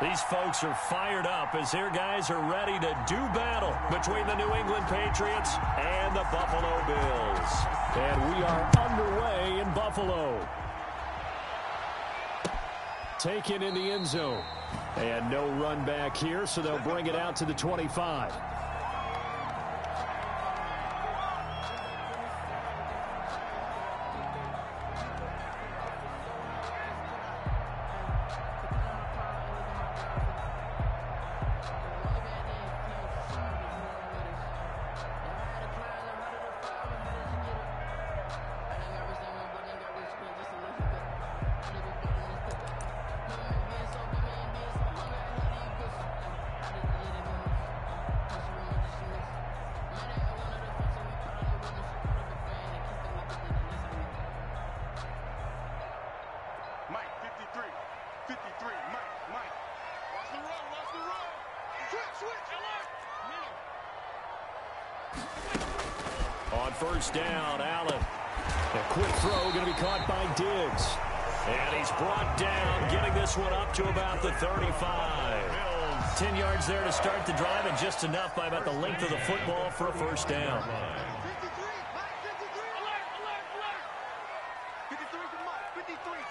These folks are fired up as their guys are ready to do battle between the New England Patriots and the Buffalo Bills. And we are underway in Buffalo. Taken in the end zone. And no run back here, so they'll bring it out to the 25.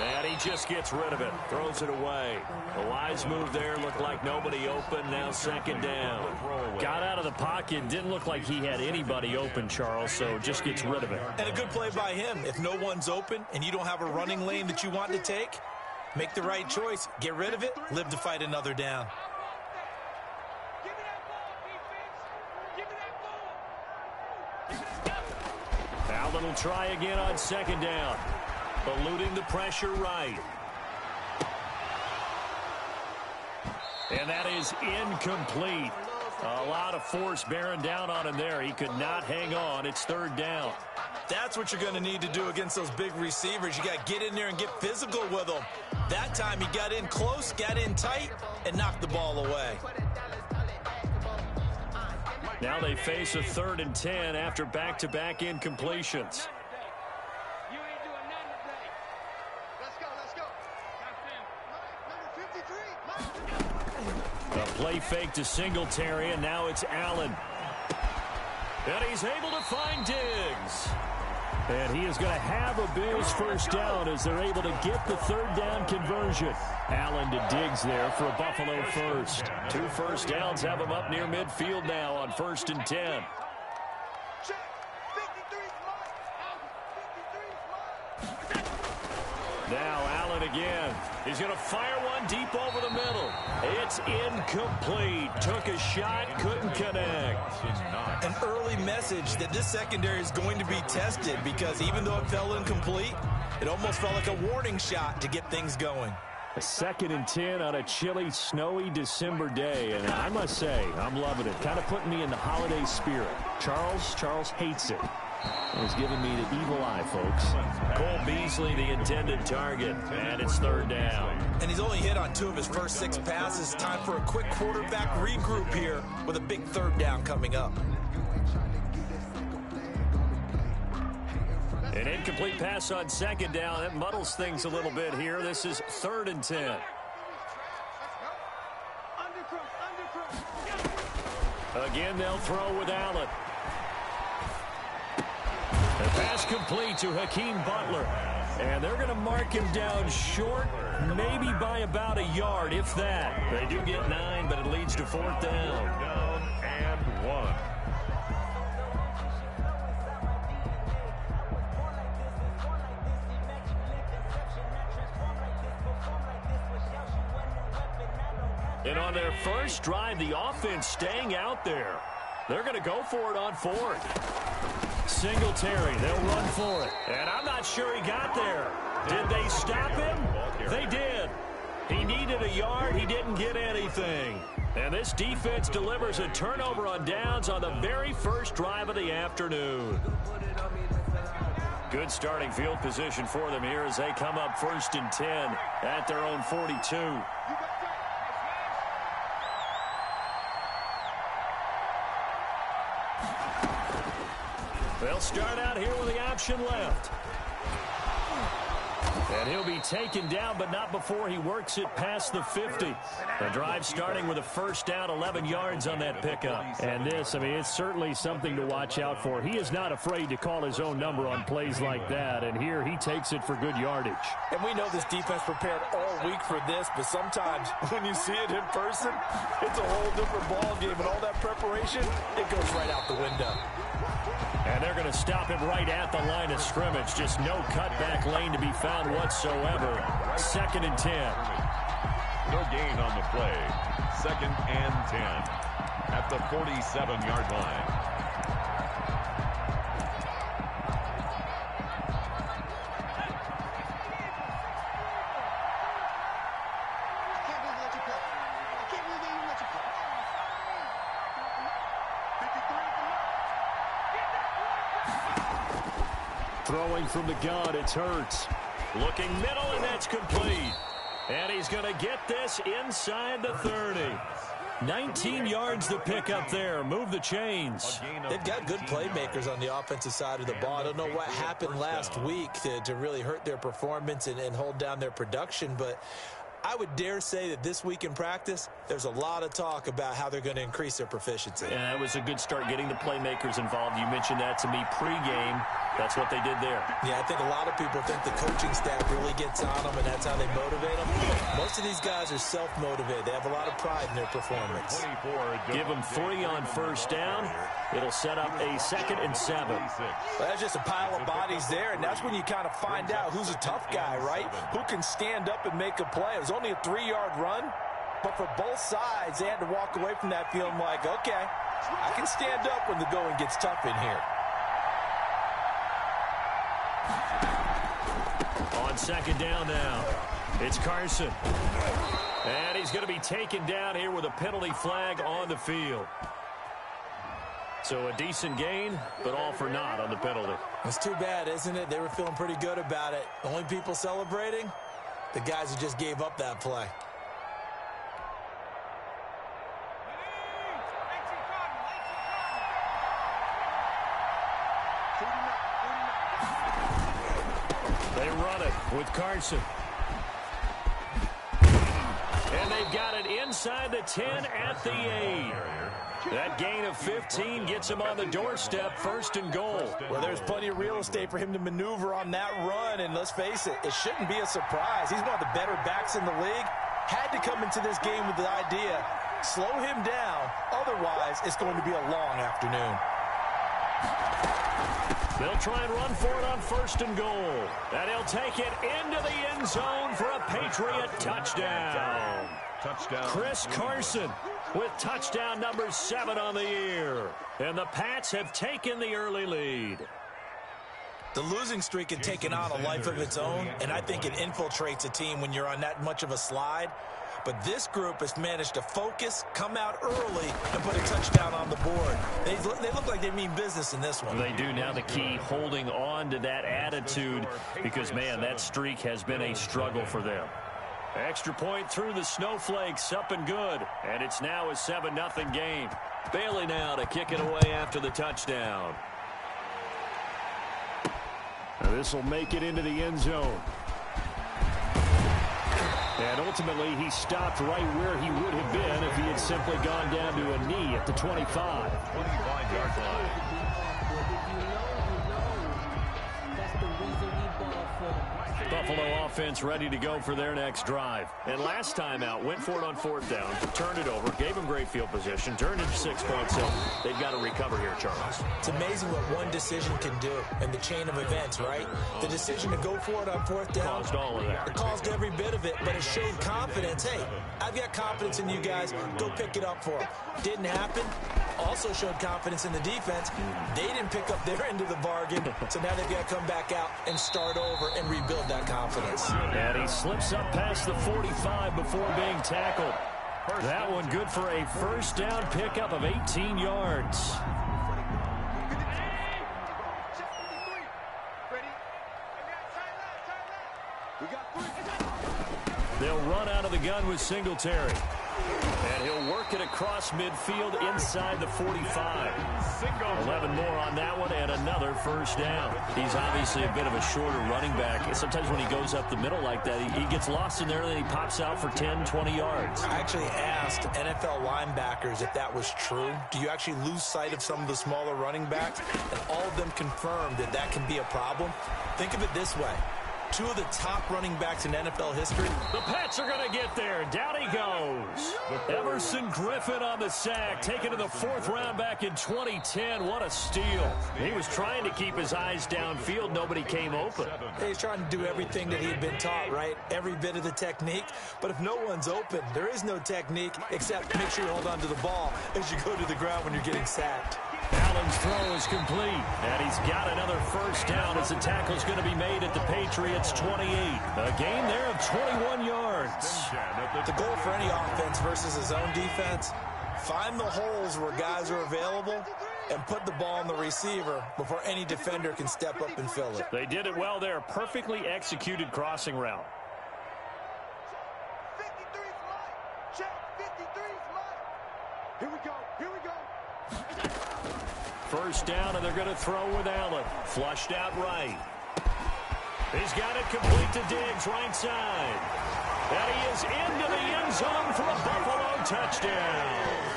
And he just gets rid of it. Throws it away. A wise move there. Looked like nobody open. Now second down. Got out of the pocket. Didn't look like he had anybody open, Charles, so just gets rid of it. And a good play by him. If no one's open and you don't have a running lane that you want to take, make the right choice. Get rid of it. Live to fight another down. Allen will try again on second down. Eluding the pressure right. And that is incomplete. A lot of force bearing down on him there. He could not hang on. It's third down. That's what you're going to need to do against those big receivers. You got to get in there and get physical with them. That time he got in close, got in tight, and knocked the ball away. Now they face a third and 10 after back-to-back -back incompletions. A play fake to Singletary, and now it's Allen. And he's able to find Diggs. And he is going to have a Bills first down as they're able to get the third down conversion. Allen to Diggs there for a Buffalo first. Two first downs have him up near midfield now on first and 10. Now Allen again. He's going to fire one deep over the middle. It's incomplete. Took a shot, couldn't connect. An early message that this secondary is going to be tested because even though it fell incomplete, it almost felt like a warning shot to get things going. A second and 10 on a chilly, snowy December day. And I must say, I'm loving it. Kind of putting me in the holiday spirit. Charles, Charles hates it. He's giving me the evil eye, folks. Cole Beasley, the intended target, and it's third down. And he's only hit on two of his first six passes. Time for a quick quarterback regroup here with a big third down coming up. An incomplete pass on second down. That muddles things a little bit here. This is third and 10. Again, they'll throw with Allen. Pass complete to Hakeem Butler. And they're going to mark him down short, maybe by about a yard, if that. They do get nine, but it leads to fourth down. Down and one. And on their first drive, the offense staying out there. They're going to go for it on fourth. Singletary, they'll run for it. And I'm not sure he got there. Did they stop him? They did. He needed a yard. He didn't get anything. And this defense delivers a turnover on downs on the very first drive of the afternoon. Good starting field position for them here as they come up first and 10 at their own 42. They'll start out here with the option left. And he'll be taken down, but not before he works it past the 50. The drive starting with a first down, 11 yards on that pickup. And this, I mean, it's certainly something to watch out for. He is not afraid to call his own number on plays like that, and here he takes it for good yardage. And we know this defense prepared all week for this, but sometimes when you see it in person, it's a whole different ball game, and all that preparation, it goes right out the window. And they're going to stop him right at the line of scrimmage. Just no cutback lane to be found whatsoever. Second and 10. No gain on the play. Second and 10 at the 47-yard line. From the gun, it's Hurts. Looking middle, and that's complete. And he's going to get this inside the 30. 19 yards to pick up there. Move the chains. They've got good playmakers on the offensive side of the ball. I don't know what happened last week to, to really hurt their performance and, and hold down their production, but I would dare say that this week in practice, there's a lot of talk about how they're going to increase their proficiency. And that was a good start getting the playmakers involved. You mentioned that to me pregame. That's what they did there. Yeah, I think a lot of people think the coaching staff really gets on them, and that's how they motivate them. Most of these guys are self-motivated. They have a lot of pride in their performance. Give them three on first down. It'll set up a second and seven. Well, that's just a pile of bodies there, and that's when you kind of find out who's a tough guy, right? Who can stand up and make a play. It was only a three-yard run, but for both sides, they had to walk away from that feeling like, okay, I can stand up when the going gets tough in here. On second down now, it's Carson. And he's going to be taken down here with a penalty flag on the field. So a decent gain, but all for naught on the penalty. It's too bad, isn't it? They were feeling pretty good about it. The only people celebrating? The guys who just gave up that play. They run it with Carson. And they've got it inside the 10 at the 8. That gain of 15 gets him on the doorstep, first and goal. Well, there's plenty of real estate for him to maneuver on that run, and let's face it, it shouldn't be a surprise. He's one of the better backs in the league. Had to come into this game with the idea, slow him down, otherwise it's going to be a long afternoon. They'll try and run for it on first and goal. And he'll take it into the end zone for a Patriot touchdown. Touchdown. Chris Carson with touchdown number seven on the year. And the Pats have taken the early lead. The losing streak had taken on a life of its own, and I think it infiltrates a team when you're on that much of a slide. But this group has managed to focus, come out early, and put a touchdown on the board. They, they look like they mean business in this one. They do now the key, holding on to that attitude because, man, that streak has been a struggle for them. Extra point through the snowflakes, up and good. And it's now a 7-0 game. Bailey now to kick it away after the touchdown. This will make it into the end zone. And ultimately, he stopped right where he would have been if he had simply gone down to a knee at the 25. 25-yard line. Buffalo offense ready to go for their next drive. And last time out, went for it on fourth down, turned it over, gave them great field position, turned into six points. So they've got to recover here, Charles. It's amazing what one decision can do in the chain of events, right? The decision to go for it on fourth down. Caused all of that. It caused every bit of it, but it showed confidence. Hey, I've got confidence in you guys. Go pick it up for them. Didn't happen. Also showed confidence in the defense. They didn't pick up their end of the bargain, so now they've got to come back out and start over and rebuild that confidence. And he slips up past the 45 before being tackled. That one good for a first down pickup of 18 yards. They'll run out of the gun with Singletary across midfield inside the 45. 11 more on that one and another first down. He's obviously a bit of a shorter running back. Sometimes when he goes up the middle like that, he, he gets lost in there and then he pops out for 10, 20 yards. I actually asked NFL linebackers if that was true. Do you actually lose sight of some of the smaller running backs? And all of them confirmed that that can be a problem. Think of it this way. Two of the top running backs in NFL history. The Pats are going to get there. Down he goes. Everson Griffen on the sack, taken to the fourth round back in 2010. What a steal. He was trying to keep his eyes downfield. Nobody came open. He's trying to do everything that he had been taught, right? Every bit of the technique. But if no one's open, there is no technique except make sure you hold on to the ball as you go to the ground when you're getting sacked. Allen's throw is complete, and he's got another first down as the tackle is going to be made at the Patriots' 28. A gain there of 21 yards. The goal for any offense versus his own defense, find the holes where guys are available and put the ball on the receiver before any defender can step up and fill it. They did it well there. Perfectly executed crossing route. Here we go. Here we go. First down, and they're going to throw with Allen. Flushed out right. He's got it complete to Diggs, right side. And he is into the end zone for a Buffalo touchdown.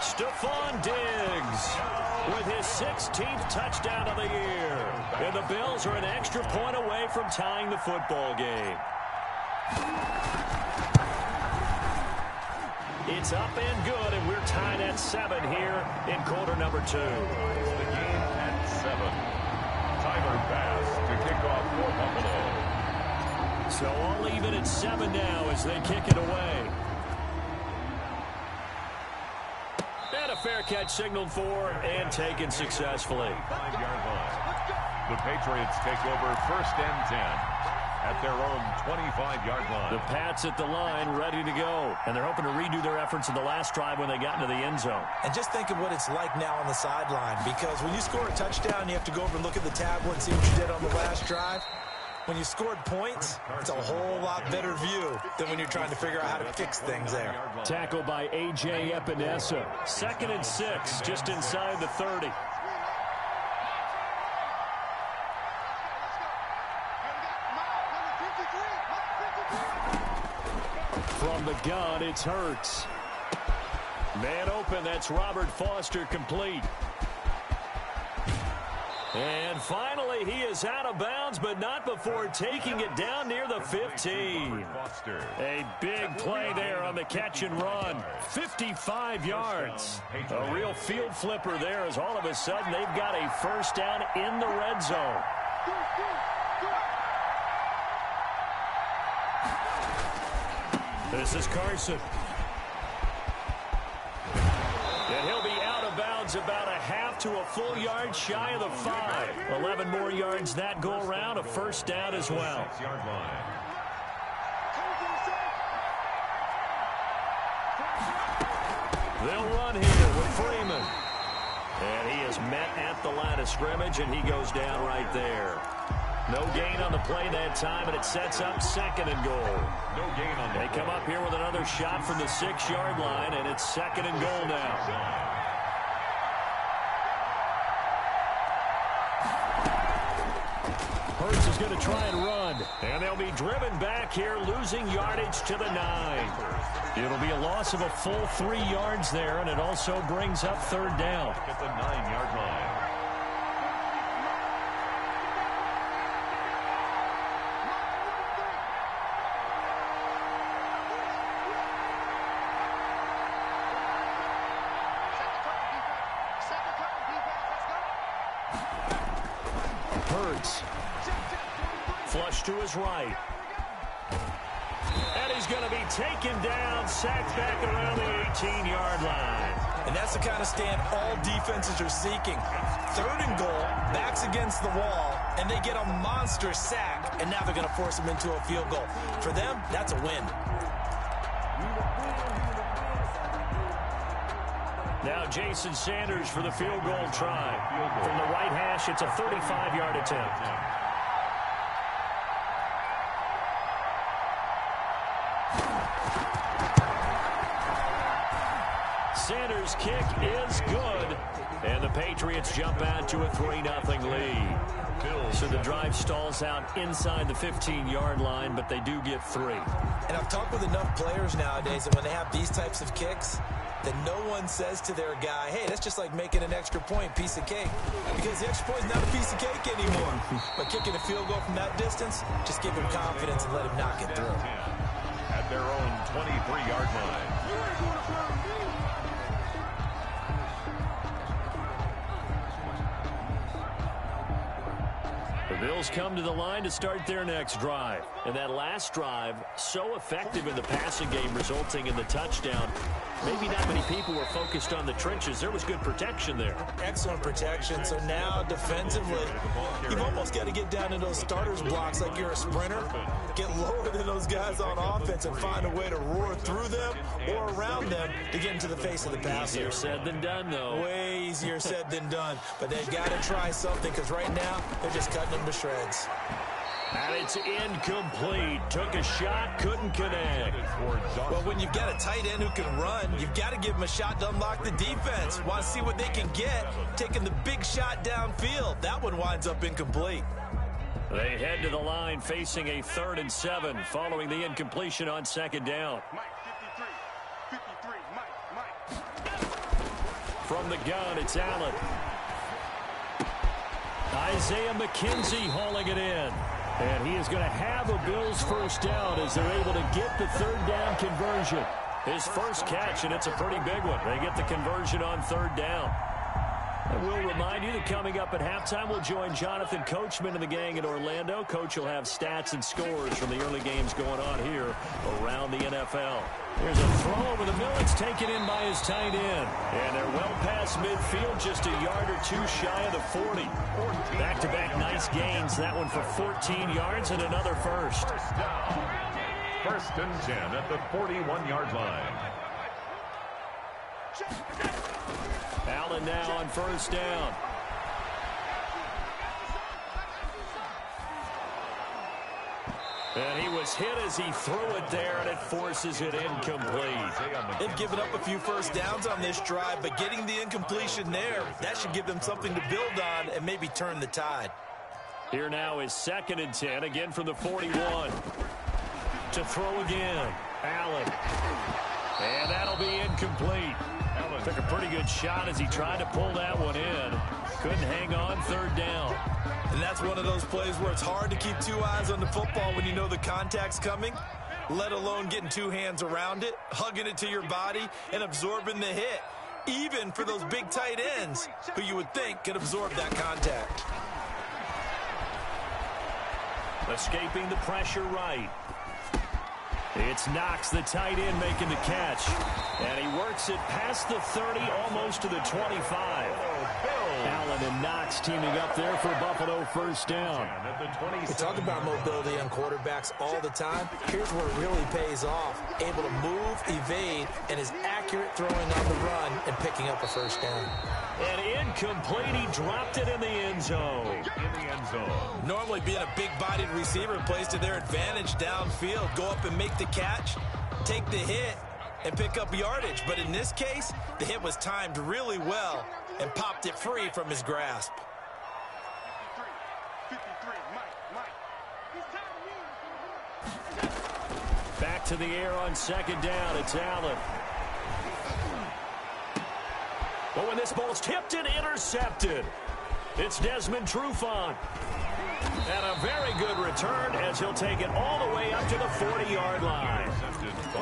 Stefon Diggs with his 16th touchdown of the year. And the Bills are an extra point away from tying the football game. It's up and good, and we're tied at seven here in quarter number two. The game at seven. Tyler Bass to kick off for Buffalo. So I'll leave it at seven now as they kick it away. And a fair catch signaled for and taken successfully. Five-yard line. The Patriots take over first and ten at their own 25-yard line. The Pats at the line ready to go. And they're hoping to redo their efforts in the last drive when they got into the end zone. And just think of what it's like now on the sideline because when you score a touchdown, you have to go over and look at the tablet and see what you did on the last drive. When you scored points, it's a whole lot better view than when you're trying to figure out how to fix things there. Tackled by A.J. Epenesa. Second and six, just inside the 30. From the gun, it's Hurts. Man open, that's Robert Foster complete. And finally, he is out of bounds, but not before taking it down near the 15. A big play there on the catch and run. 55 yards. A real field flipper there as all of a sudden they've got a first down in the red zone. This is Carson. And he'll be out of bounds about a half to a full yard shy of the five. 11 more yards that go around, a first down as well. They'll run here with Freeman. And he is met at the line of scrimmage, and he goes down right there. No gain on the play that time, and it sets up second and goal. No gain on the They come up here with another shot from the six-yard line, and it's second and goal now. Hurts is going to try and run. And they'll be driven back here, losing yardage to the nine. It'll be a loss of a full three yards there, and it also brings up third down. At the nine-yard line. Hurts. Flush to his right. And he's going to be taken down, sacked back around the 18-yard line. And that's the kind of stand all defenses are seeking. Third and goal, backs against the wall, and they get a monster sack, and now they're going to force them into a field goal. For them, that's a win. Now Jason Sanders for the field goal try. From the right hash, it's a 35-yard attempt. Sanders' kick is good. And the Patriots jump out to a 3-0 lead. So the drive stalls out inside the 15-yard line, but they do get three. And I've talked with enough players nowadays that when they have these types of kicks, that no one says to their guy, hey, that's just like making an extra point, piece of cake. Because the extra point is not a piece of cake anymore. but kicking a field goal from that distance, just give him confidence and let him knock it through. At their own 23-yard line. The Bills come to the line to start their next drive. And that last drive, so effective in the passing game, resulting in the touchdown. Maybe not many people were focused on the trenches. There was good protection there. Excellent protection. So now defensively, you've almost got to get down in those starters blocks like you're a sprinter. Get lower than those guys on offense and find a way to roar through them or around them to get into the face of the passer. Easier said than done, though. Way easier said than done. But they've got to try something because right now they're just cutting them to shreds. And it's incomplete. Took a shot, couldn't connect. Well, when you've got a tight end who can run, you've got to give him a shot to unlock the defense. Want to see what they can get, taking the big shot downfield. That one winds up incomplete. They head to the line facing a third and seven following the incompletion on second down. Mike, 53. 53. Mike, Mike. From the gun, it's Allen. Isaiah McKenzie hauling it in. And he is going to have a Bills first down as they're able to get the third down conversion. His first catch, and it's a pretty big one. They get the conversion on third down. And we'll remind you that coming up at halftime, we'll join Jonathan Coachman and the gang in Orlando. Coach will have stats and scores from the early games going on here around the NFL. There's a throw over the middle. It's taken in by his tight end. And they're well past midfield, just a yard or two shy of the 40. Back-to-back -back nice gains. That one for 14 yards and another first. First. First and 10 at the 41-yard line. Allen now on first down. And he was hit as he threw it there, and it forces it incomplete. They've given up a few first downs on this drive, but getting the incompletion there, that should give them something to build on and maybe turn the tide. Here now is second and 10, again from the 41. To throw again, Allen. And that'll be incomplete. Took a pretty good shot as he tried to pull that one in. Couldn't hang on third down. And that's one of those plays where it's hard to keep two eyes on the football when you know the contact's coming, let alone getting two hands around it, hugging it to your body, and absorbing the hit. Even for those big tight ends who you would think could absorb that contact. Escaping the pressure right. It's Knox, the tight end, making the catch. And he works it past the 30, almost to the 25. Allen and Knox teaming up there for Buffalo first down. We talk about mobility on quarterbacks all the time. Here's where it really pays off. Able to move, evade, and is accurate throwing on the run and picking up a first down. And incomplete, he dropped it in the end zone. In the end zone. Normally being a big-bodied receiver plays to their advantage downfield. Go up and make the catch, take the hit, and pick up yardage. But in this case, the hit was timed really well and popped it free from his grasp. 53. 53. Mike, Mike. Back to the air on second down. It's Allen. But when this ball's tipped and intercepted, it's Desmond Trufant. And a very good return as he'll take it all the way up to the 40-yard line.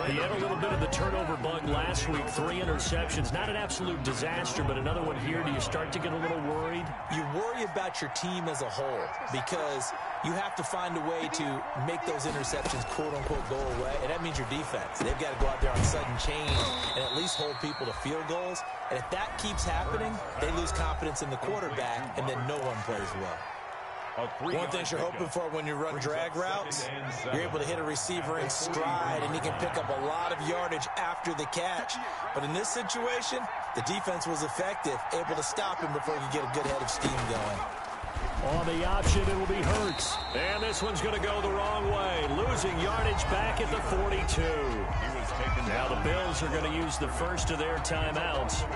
He had a little bit of the turnover bug last week, three interceptions. Not an absolute disaster, but another one here. Do you start to get a little worried? You worry about your team as a whole because you have to find a way to make those interceptions quote-unquote go away, and that means your defense. They've got to go out there on sudden change and at least hold people to field goals. And if that keeps happening, they lose confidence in the quarterback, and then no one plays well. One thing you're hoping for when you run drag routes, you're able to hit a receiver in stride, and he can pick up a lot of yardage after the catch. But in this situation, the defense was effective, able to stop him before he could get a good head of steam going. On the option, it'll be Hurts. And this one's going to go the wrong way. Losing yardage back at the 42. Now the Bills are going to use the first of their timeouts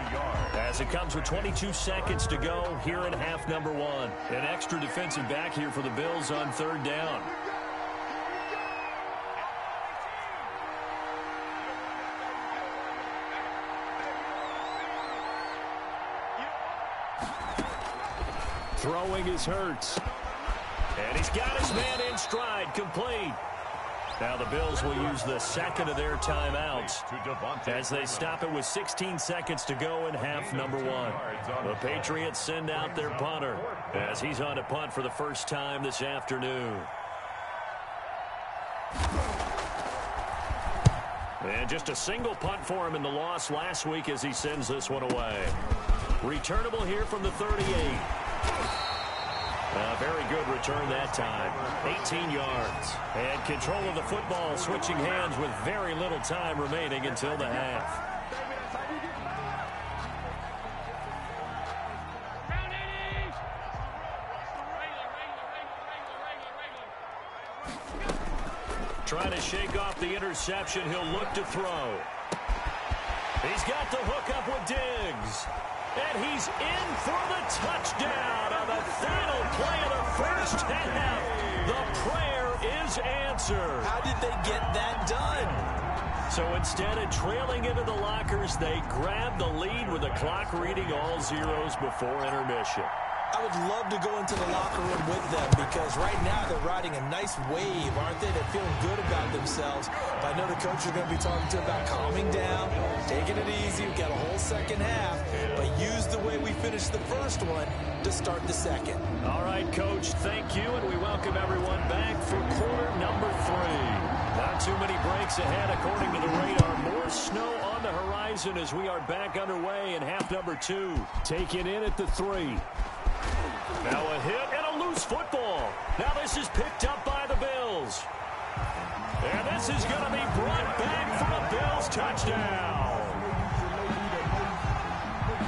as it comes with 22 seconds to go here in half number one. An extra defensive back here for the Bills on third down. Throwing is Hurts. And he's got his man in stride, complete. Now the Bills will use the second of their timeouts as they stop it with 16 seconds to go in half number one. The Patriots send out their punter as he's on a punt for the first time this afternoon. And just a single punt for him in the loss last week as he sends this one away. Returnable here from the 38. A very good return that time. 18 yards. And control of the football switching hands with very little time remaining until the half. Trying to shake off the interception. He'll look to throw. He's got the hook up with Diggs. And he's in for the touchdown on the final play of the first half. The prayer is answered. How did they get that done? So instead of trailing into the lockers, they grab the lead with the clock reading all zeros before intermission. I would love to go into the locker room with them because right now they're riding a nice wave, aren't they? They're feeling good about themselves. But I know the coach is going to be talking to them about calming down, taking it easy. We've got a whole second half, but use the way we finished the first one to start the second. All right, Coach, thank you, and we welcome everyone back for quarter number three. Not too many breaks ahead according to the radar. More snow on the horizon as we are back underway in half number two. Taken in at the three. Now a hit and a loose football. Now this is picked up by the Bills. And this is going to be brought back for a Bills touchdown.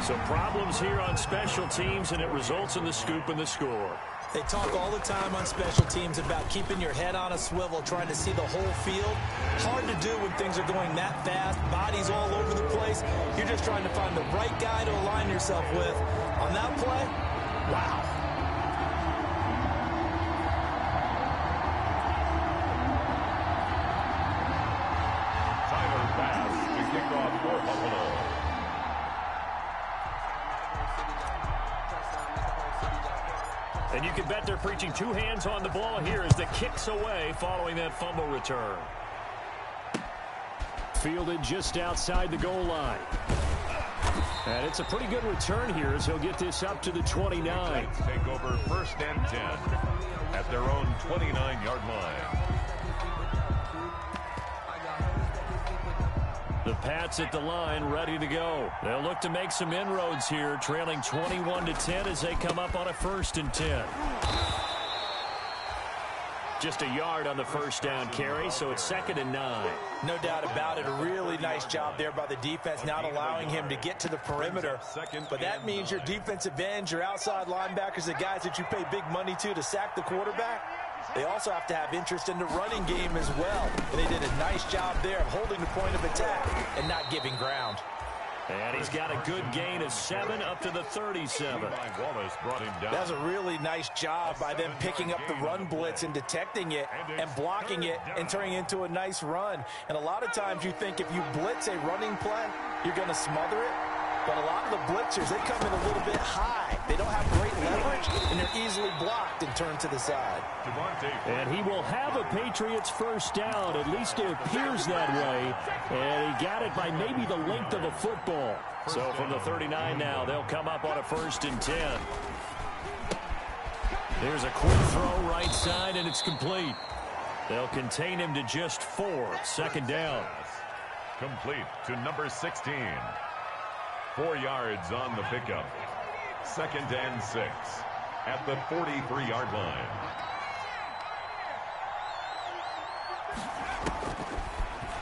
Some problems here on special teams, and it results in the scoop and the score. They talk all the time on special teams about keeping your head on a swivel, trying to see the whole field. Hard to do when things are going that fast, bodies all over the place. You're just trying to find the right guy to align yourself with. On that play, wow. Two hands on the ball here as the kicks away following that fumble return. Fielded just outside the goal line. And it's a pretty good return here as he'll get this up to the 29. Take over first and 10 at their own 29-yard line. The Pats at the line, ready to go. They'll look to make some inroads here, trailing 21 to 10 as they come up on a first and 10. Just a yard on the first down carry, so it's second and nine. No doubt about it. A really nice job there by the defense, not allowing him to get to the perimeter. But that means your defensive ends, your outside linebackers, the guys that you pay big money to to sack the quarterback, they also have to have interest in the running game as well. And they did a nice job there of holding the point of attack and not giving ground. And he's got a good gain of seven up to the 37. Wallace brought him down. That was a really nice job by them picking up the run blitz and detecting it and blocking it and turning it into a nice run. And a lot of times you think if you blitz a running play, you're going to smother it. But a lot of the blitzers, they come in a little bit high. They don't have great leverage, and they're easily blocked and turned to the side. And he will have a Patriots first down. At least it appears that way. And he got it by maybe the length of a football. So from the 39 now, they'll come up on a first and 10. There's a quick throw right side, and it's complete. They'll contain him to just four. Second down. complete to number 16. Four yards on the pickup. Second and six at the 43-yard line.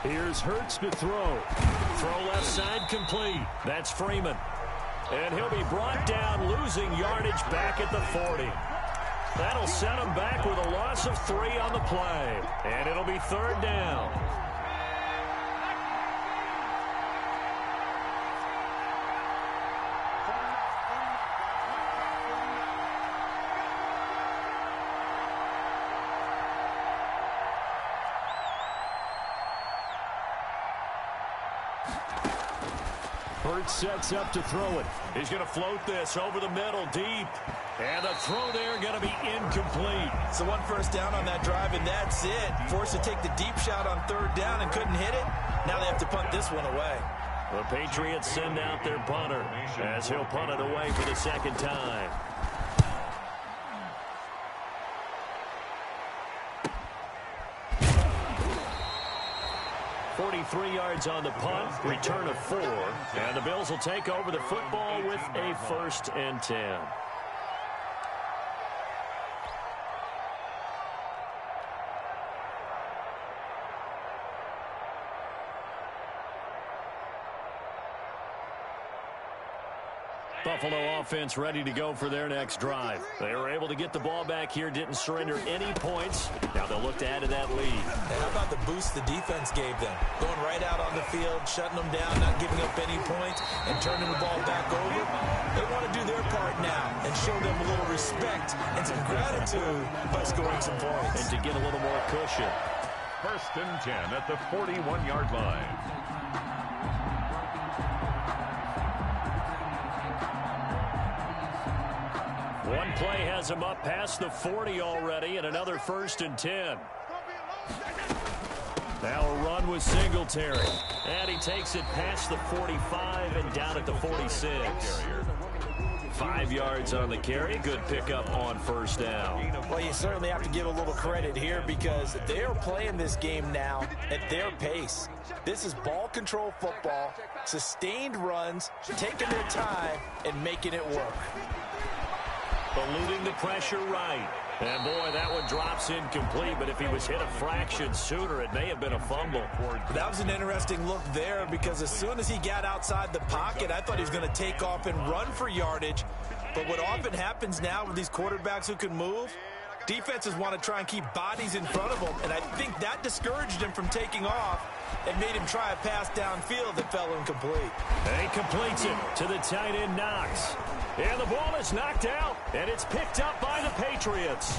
Here's Hurts to throw. Throw left side complete. That's Freeman. And he'll be brought down, losing yardage back at the 40. That'll set him back with a loss of three on the play. And it'll be third down. Sets up to throw it. He's going to float this over the middle deep. And the throw there going to be incomplete. So one first down on that drive, and that's it. Forced to take the deep shot on third down and couldn't hit it. Now they have to punt this one away. The Patriots send out their punter as he'll punt it away for the second time. Forty-three yards on the punt, return of four, and the Bills will take over the football with a first and ten. Buffalo offense ready to go for their next drive. They were able to get the ball back here, didn't surrender any points. Now they'll look to add to that lead. And how about the boost the defense gave them? Going right out on the field, shutting them down, not giving up any points, and turning the ball back over. They want to do their part now and show them a little respect and some gratitude by scoring some points. And to get a little more cushion. First and 10 at the 41-yard line. Has him up past the 40 already, and another first and 10. Now a run with Singletary. And he takes it past the 45 and down at the 46. Five yards on the carry. Good pickup on first down. Well, you certainly have to give a little credit here because they are playing this game now at their pace. This is ball control football, sustained runs, taking their time, and making it work. Eluding the pressure right. And boy, that one drops incomplete, but if he was hit a fraction sooner, it may have been a fumble. That was an interesting look there because as soon as he got outside the pocket, I thought he was going to take off and run for yardage. But what often happens now with these quarterbacks who can move, defenses want to try and keep bodies in front of them, and I think that discouraged him from taking off and made him try a pass downfield that fell incomplete. And he completes it to the tight end Knox. And the ball is knocked out, and it's picked up by the Patriots.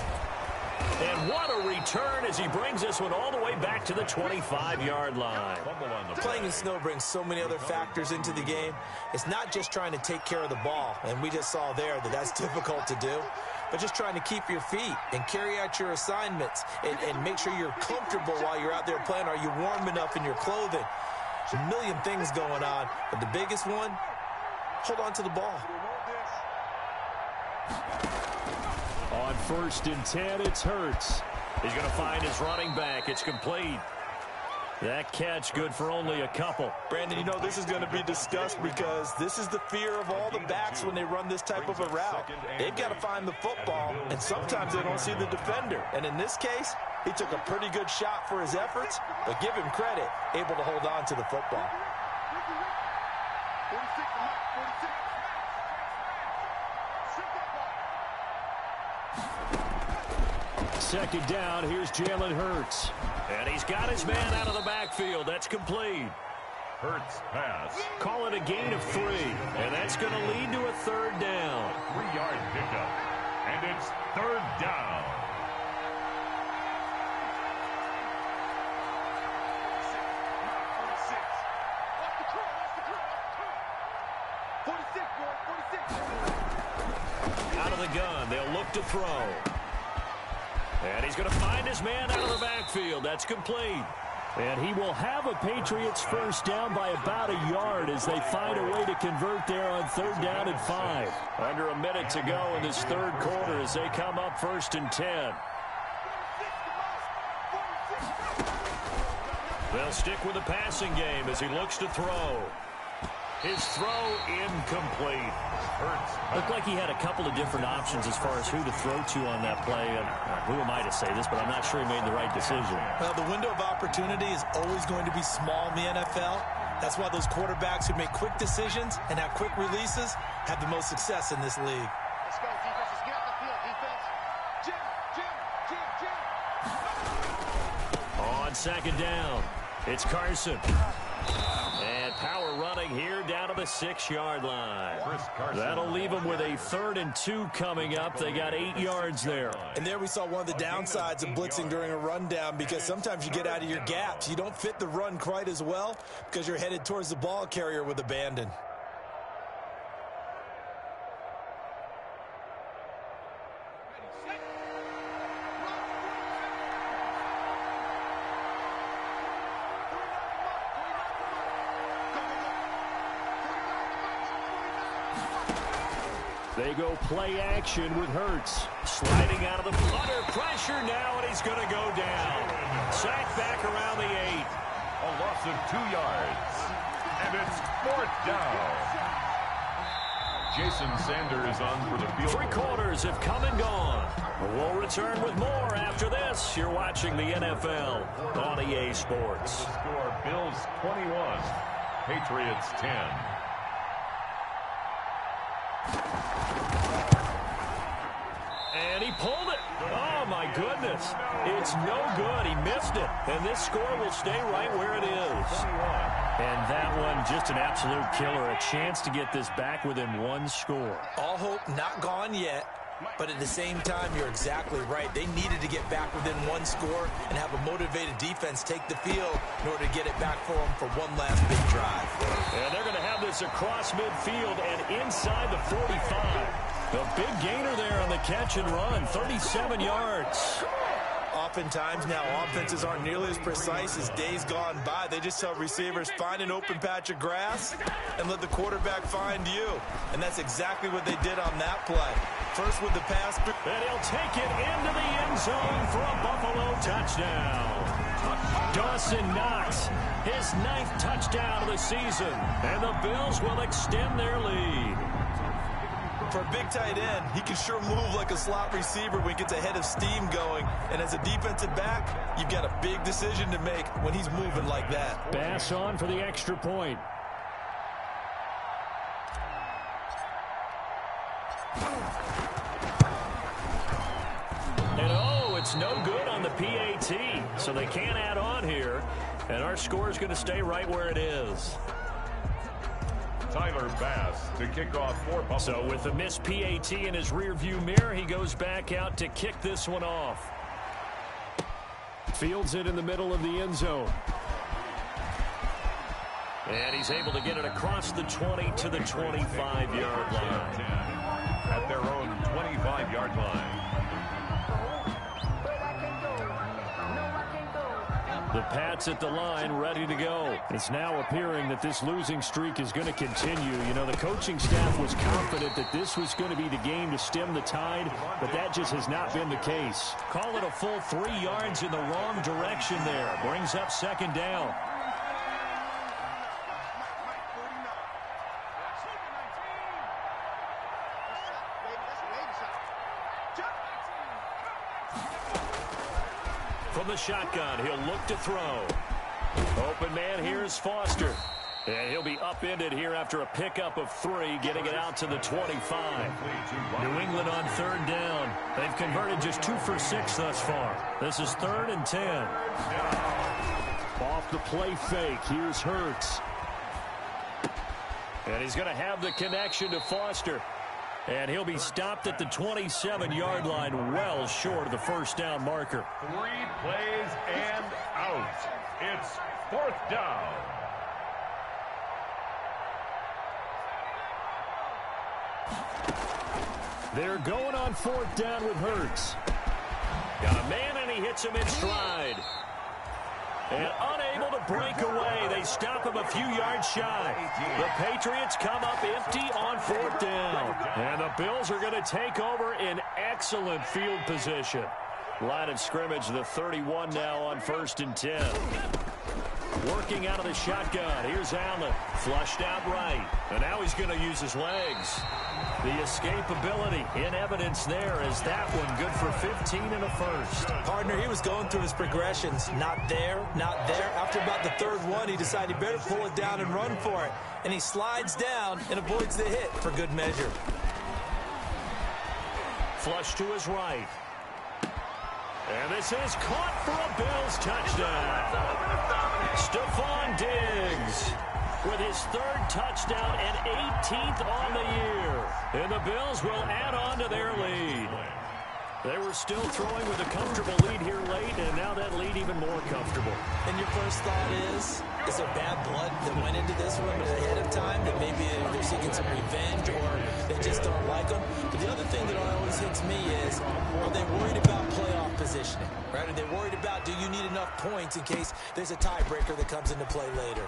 And what a return as he brings this one all the way back to the 25-yard line. Playing in snow brings so many other factors into the game. It's not just trying to take care of the ball, and we just saw there that that's difficult to do, but just trying to keep your feet and carry out your assignments and, and make sure you're comfortable while you're out there playing. Are you warm enough in your clothing? There's A million things going on, but the biggest one, hold on to the ball. On first and 10, it's Hurts. He's going to find his running back. It's complete. That catch good for only a couple. Brandon, you know this is going to be discussed because this is the fear of all the backs when they run this type of a route. They've got to find the football, and sometimes they don't see the defender. And in this case, he took a pretty good shot for his efforts, but give him credit, able to hold on to the football. Second down, here's Jalen Hurts. And he's got his man out of the backfield. That's complete. Hurts pass. Call it a gain of three. And that's going to lead to a third down. Three-yard pickup. And it's third down. Mike, 46. Off the curl, off the curl, off the curl. 46, boy, 46. Out of the gun. They'll look to throw. And he's going to find his man out of the backfield. That's complete. And he will have a Patriots first down by about a yard as they find a way to convert there on third down and five. Under a minute to go in this third quarter as they come up first and ten. They'll stick with the passing game as he looks to throw. His throw incomplete. Hurts. Looked like he had a couple of different options as far as who to throw to on that play. And uh, who am I to say this, but I'm not sure he made the right decision. Well, the window of opportunity is always going to be small in the NFL. That's why those quarterbacks who make quick decisions and have quick releases have the most success in this league. Let's go, defense. Let's get off the field, defense. Jim, Jim, Jim, Jim. On second down, it's Carson. And power running here down to the six-yard line. That'll leave them with a third and two coming up. They got eight yards there. And there we saw one of the downsides of blitzing during a rundown because sometimes you get out of your gaps. You don't fit the run quite as well because you're headed towards the ball carrier with abandon. Go play action with Hurts. Sliding out of the under pressure now, and he's going to go down. Sack back around the eight. A loss of two yards. And it's fourth down. Jason Sanders is on for the field. Three quarters have come and gone. We'll return with more after this. You're watching the NFL on EA Sports. Score, Bills 21, Patriots 10. Goodness. It's no good. He missed it. And this score will stay right where it is. And that one, just an absolute killer. A chance to get this back within one score. All hope not gone yet. But at the same time, you're exactly right. They needed to get back within one score and have a motivated defense take the field in order to get it back for them for one last big drive. And they're going to have this across midfield and inside the 45. A big gainer there on the catch and run, 37 yards. Oftentimes now, offenses aren't nearly as precise as days gone by. They just tell receivers, find an open patch of grass and let the quarterback find you. And that's exactly what they did on that play. First with the pass. And he'll take it into the end zone for a Buffalo touchdown. Dawson Knox, his ninth touchdown of the season. And the Bills will extend their lead. For a big tight end, he can sure move like a slot receiver when he gets a head of steam going. And as a defensive back, you've got a big decision to make when he's moving like that. Bass on for the extra point. And oh, it's no good on the PAT, so they can't add on here. And our score is going to stay right where it is. Tyler Bass to kick off for Buffalo. So with the missed PAT in his rearview mirror, he goes back out to kick this one off. Fields it in the middle of the end zone. And he's able to get it across the 20 to the 25-yard line. At their own 25-yard line. The Pats at the line ready to go. It's now appearing that this losing streak is going to continue. You know, the coaching staff was confident that this was going to be the game to stem the tide, but that just has not been the case. Call it a full three yards in the wrong direction there. Brings up second down. Shotgun, he'll look to throw. Open man here is Foster. And he'll be upended here after a pickup of three, getting it out to the 25. New England on third down. They've converted just two for six thus far. This is third and 10. Off the play fake, here's Hurts. And he's going to have the connection to Foster. And he'll be stopped at the 27-yard line, well short of the first down marker. Three plays and out. It's fourth down. They're going on fourth down with Hurts. Got a man, and he hits him in stride. And unable to break away. They stop him a few yards shy. The Patriots come up empty on fourth down. And the Bills are going to take over in excellent field position. Line of scrimmage, the 31 now on first and 10. Working out of the shotgun. Here's Allen. Flushed out right. And now he's going to use his legs. The escapability in evidence there is that one good for 15 and a first. Partner, he was going through his progressions. Not there, not there. After about the third one, he decided he better pull it down and run for it. And he slides down and avoids the hit for good measure. Flush to his right. And this is caught for a Bills touchdown. Stefon Diggs with his third touchdown and 18th on the year. And the Bills will add on to their lead. They were still throwing with a comfortable lead here late, and now that lead even more comfortable. And your first thought is, is there bad blood that went into this one ahead of time? That maybe they're seeking some revenge or they just don't like them? But the other thing that always hits me is, are they worried about playoff positioning? Right? Are they worried about, do you need enough points in case there's a tiebreaker that comes into play later?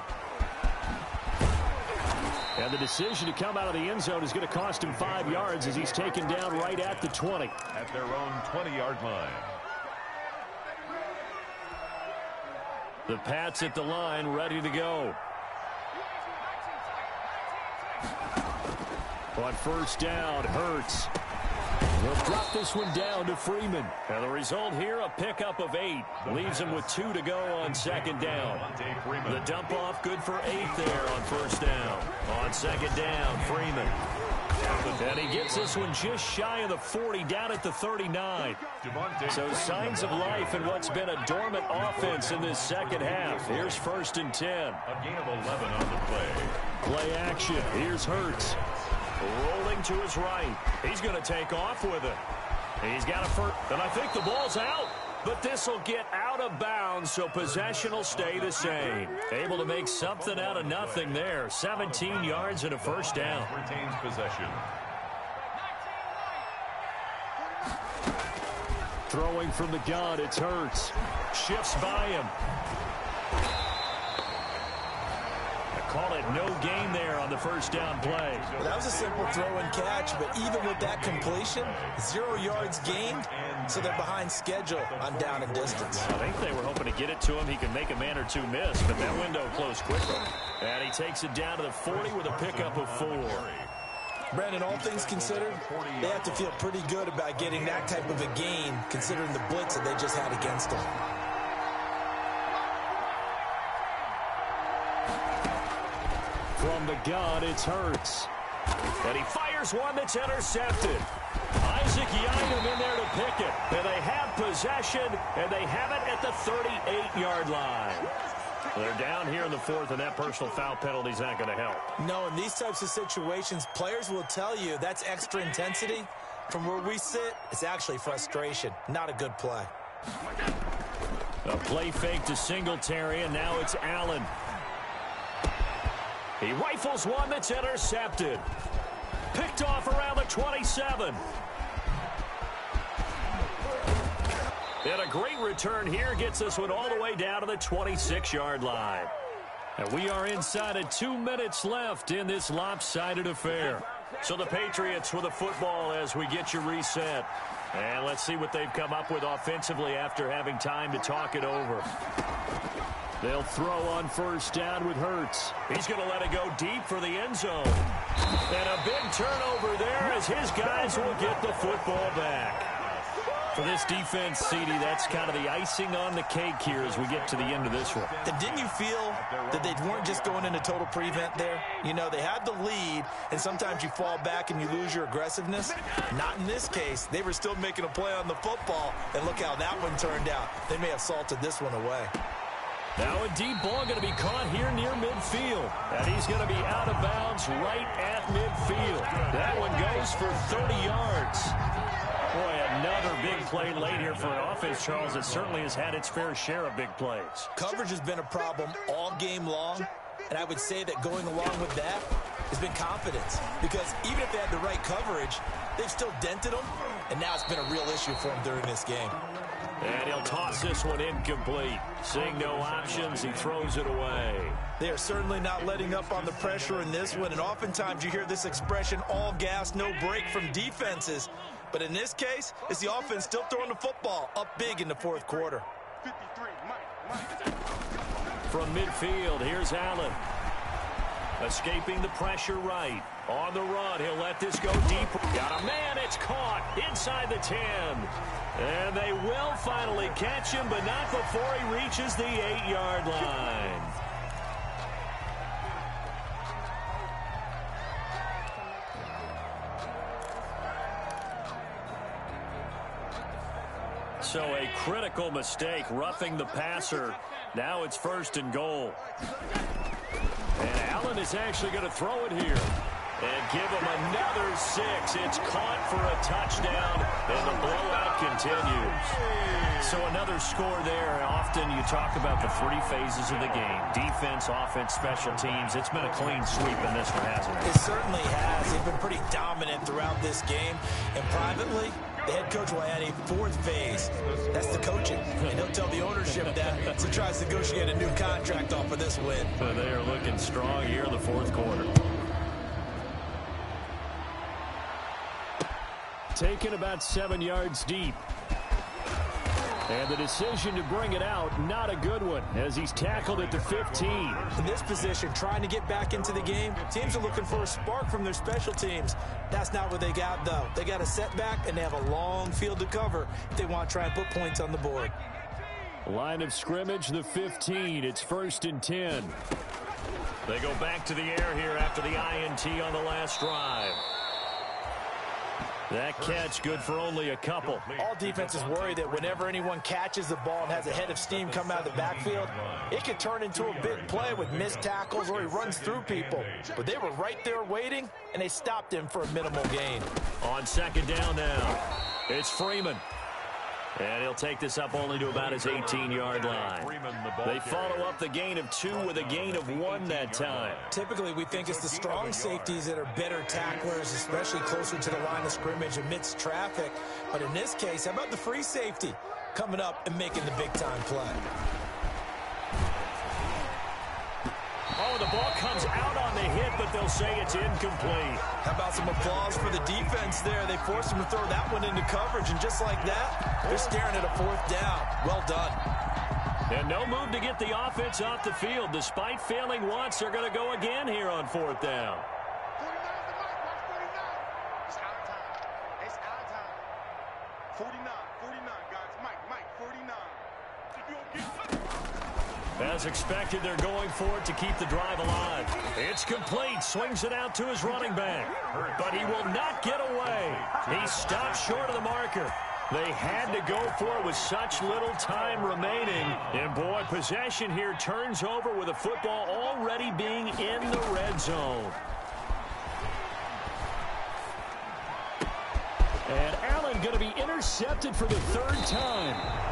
And the decision to come out of the end zone is going to cost him five yards as he's taken down right at the 20. At their own 20-yard line. The Pats at the line, ready to go. On first down, Hurts. They'll drop this one down to Freeman. And the result here, a pickup of eight. Leaves him with two to go on second down. The dump off good for eight there on first down. On second down, Freeman. And he gets this one just shy of the 40, down at the 39. So signs of life in what's been a dormant offense in this second half. Here's first and 10. A gain of 11 on the play. Play action. Here's Hurts. Rolling to his right. He's going to take off with it. He's got a first, and I think the ball's out. But this will get out of bounds, so possession will stay the same. Able to make something out of nothing there. 17 yards and a first down. Retains possession. Throwing from the gun, it's Hurts. Shifts by him. Call it no gain there on the first down play. Well, that was a simple throw and catch, but even with that completion, zero yards gained, so they're behind schedule on down and distance. I think they were hoping to get it to him. He could make a man or two miss, but that window closed quickly. And he takes it down to the 40 with a pickup of four. Brandon, all things considered, they have to feel pretty good about getting that type of a gain, considering the blitz that they just had against them. From the gun, it's Hurts. And he fires one that's intercepted. Isaac Yiadom in there to pick it. And they have possession, and they have it at the 38-yard line. They're down here in the fourth, and that personal foul penalty is not going to help. No, in these types of situations, players will tell you that's extra intensity. From where we sit, it's actually frustration. Not a good play. A play fake to Singletary, and now it's Allen. He rifles one that's intercepted. Picked off around the 27. And a great return here gets this one all the way down to the 26-yard line. And we are inside of two minutes left in this lopsided affair. So the Patriots with the football as we get you reset. And let's see what they've come up with offensively after having time to talk it over. They'll throw on first down with Hurts. He's going to let it go deep for the end zone. And a big turnover there as his guys will get the football back. For this defense, CD, that's kind of the icing on the cake here as we get to the end of this one. And didn't you feel that they weren't just going into total prevent there? You know, they had the lead, and sometimes you fall back and you lose your aggressiveness. Not in this case. They were still making a play on the football, and look how that one turned out. They may have salted this one away. Now a deep ball going to be caught here near midfield. And he's going to be out of bounds right at midfield. That one goes for 30 yards. Boy, another big play late here for an offense, Charles, that certainly has had its fair share of big plays. Coverage has been a problem all game long, and I would say that going along with that has been confidence. Because even if they had the right coverage, they've still dented them, and now it's been a real issue for them during this game. And he'll toss this one incomplete. Seeing no options, he throws it away. They are certainly not letting up on the pressure in this one, and oftentimes you hear this expression, all gas, no brake from defenses. But in this case, it's the offense still throwing the football up big in the fourth quarter. 53, Mike, Mike. From midfield, here's Allen. Escaping the pressure right. On the run, he'll let this go deep. Got a man, it's caught inside the 10. And they will finally catch him, but not before he reaches the 8-yard line. So a critical mistake, roughing the passer. Now it's first and goal. And Allen is actually going to throw it here. And give him another six. It's caught for a touchdown, and the blowout continues. So another score there. Often you talk about the three phases of the game. Defense, offense, special teams. It's been a clean sweep in this one, hasn't it? It certainly has. They've been pretty dominant throughout this game. And privately, the head coach will add a fourth phase. That's the coaching. And he'll tell the ownership that as try to negotiate a new contract off of this win. So they are looking strong here in the fourth quarter. Taken about seven yards deep. And the decision to bring it out, not a good one, as he's tackled at the 15. In this position, trying to get back into the game, teams are looking for a spark from their special teams. That's not what they got, though. They got a setback, and they have a long field to cover if they want to try and put points on the board. Line of scrimmage, the 15. It's first and 10. They go back to the air here after the INT on the last drive. That catch good for only a couple. All defenses worry that whenever anyone catches the ball and has a head of steam come out of the backfield, it could turn into a big play with missed tackles or he runs through people. But they were right there waiting, and they stopped him for a minimal gain. On second down now, it's Freeman. And he'll take this up only to about his 18-yard line. They follow up the gain of two with a gain of one that time. Typically, we think it's the strong safeties that are better tacklers, especially closer to the line of scrimmage amidst traffic. But in this case, how about the free safety coming up and making the big-time play? Oh, the ball comes out the hit, but they'll say it's incomplete. How about some applause for the defense there? They forced him to throw that one into coverage, and just like that, they're staring at a fourth down. Well done. And no move to get the offense off the field. Despite failing once, they're going to go again here on fourth down. 49 to Mike. Watch 49. It's out of time. It's out of time. 49. 49, guys. Mike, Mike, 49. If you don't get As expected, they're going for it to keep the drive alive. It's complete. Swings it out to his running back. But he will not get away. He stopped short of the marker. They had to go for it with such little time remaining. And boy, possession here turns over with a football already being in the red zone. And Allen going to be intercepted for the third time.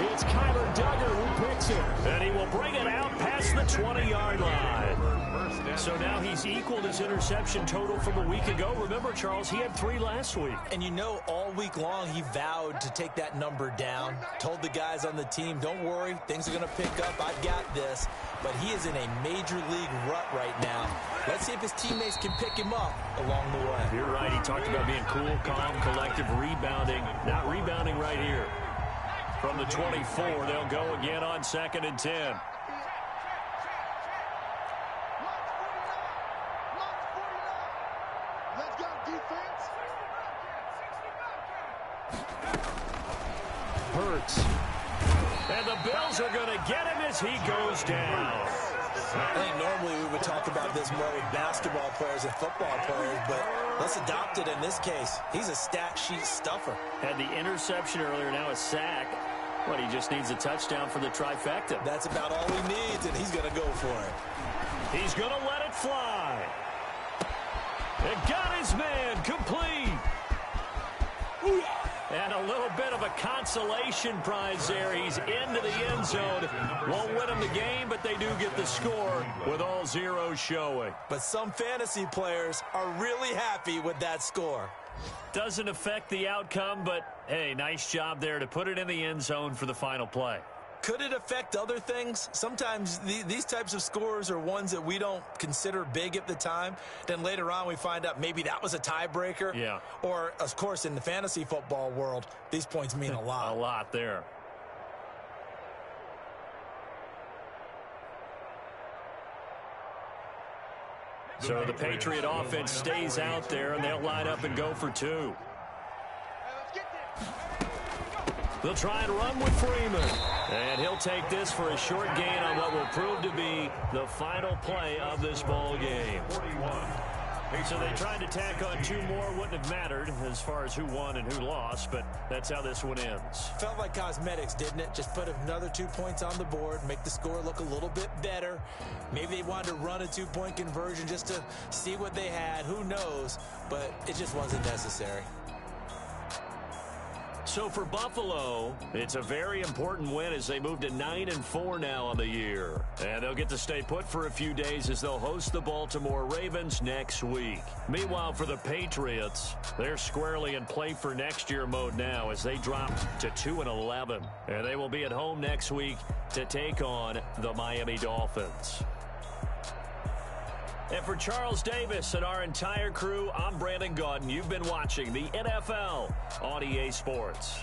It's Kyle Dugger who picks it. And he will bring it out past the 20-yard line. So now he's equaled his interception total from a week ago. Remember, Charles, he had three last week. And you know, all week long, he vowed to take that number down. Told the guys on the team, don't worry, things are going to pick up. I've got this. But he is in a major league rut right now. Let's see if his teammates can pick him up along the way. You're right. He talked about being cool, calm, collective, rebounding. Not rebounding right here. From the 24, they'll go again on second and 10. Let's go, defense. Hurts. And the Bills are going to get him as he goes down. I think normally we would talk about this more with basketball players and football players, but let's adopt it in this case. He's a stat sheet stuffer. Had the interception earlier, now a sack. What, he just needs a touchdown for the trifecta. That's about all he needs, and he's going to go for it. He's going to let it fly. And got his man complete. And a little bit of a consolation prize there. He's into the end zone. Won't win him the game, but they do get the score with all zeros showing. But some fantasy players are really happy with that score. Doesn't affect the outcome, but hey, nice job there to put it in the end zone for the final play. Could it affect other things? Sometimes the, these types of scores are ones that we don't consider big at the time. Then later on we find out maybe that was a tiebreaker. Yeah. Or, of course, in the fantasy football world, these points mean a lot. A lot. lot there. So the Patriot offense stays out there, and they'll line up and go for two. They'll try and run with Freeman. And he'll take this for a short gain on what will prove to be the final play of this ball game. So they tried to tack on two more. Wouldn't have mattered as far as who won and who lost, but that's how this one ends. Felt like cosmetics, didn't it? Just put another two points on the board, make the score look a little bit better. Maybe they wanted to run a two-point conversion just to see what they had. Who knows? But it just wasn't necessary. So for Buffalo, it's a very important win as they move to 9 and 4 now on the year. And they'll get to stay put for a few days as they'll host the Baltimore Ravens next week. Meanwhile, for the Patriots, they're squarely in play for next year mode now as they drop to 2 and 11. And they will be at home next week to take on the Miami Dolphins. And for Charles Davis and our entire crew, I'm Brandon Gaudin. You've been watching the NFL on EA Sports.